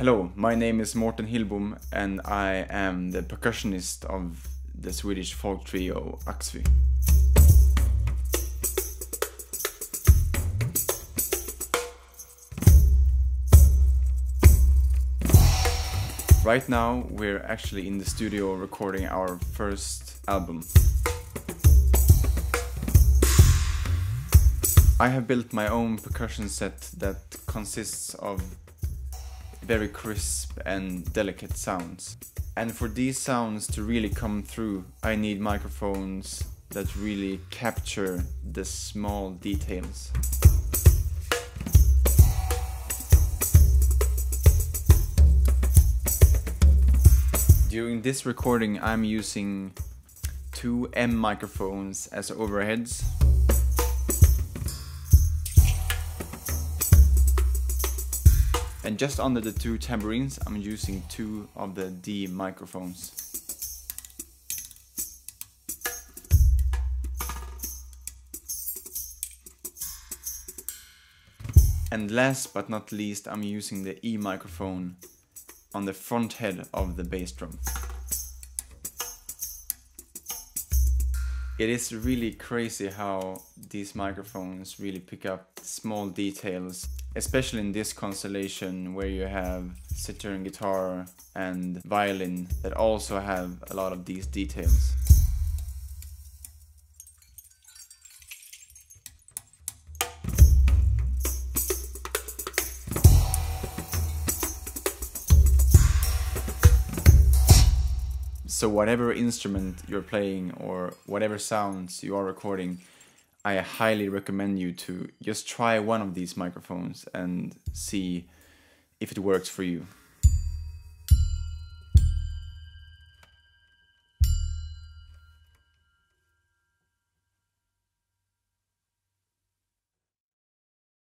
Hello, my name is Mårten Hillbom and I am the percussionist of the Swedish folk trio AXVY. Right now we're actually in the studio recording our first album. I have built my own percussion set that consists of very crisp and delicate sounds. And for these sounds to really come through, I need microphones that really capture the small details. During this recording I'm using two M microphones as overheads. And just under the two tambourines I'm using two of the D microphones. And last but not least I'm using the E microphone on the front head of the bass drum. It is really crazy how these microphones really pick up small details, especially in this constellation where you have Saturn guitar and violin that also have a lot of these details. So whatever instrument you're playing or whatever sounds you are recording, I highly recommend you to just try one of these microphones and see if it works for you.